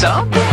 So.